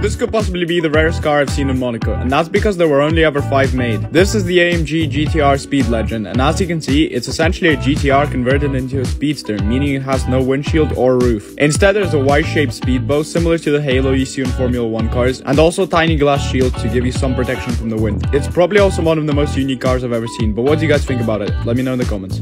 This could possibly be the rarest car I've seen in Monaco, and that's because there were only ever 5 made. This is the AMG GTR Speed Legend, and as you can see, it's essentially a GTR converted into a speedster, meaning it has no windshield or roof. Instead, there's a Y-shaped speedboat similar to the Halo you see in Formula 1 cars, and also tiny glass shields to give you some protection from the wind. It's probably also one of the most unique cars I've ever seen, but what do you guys think about it? Let me know in the comments.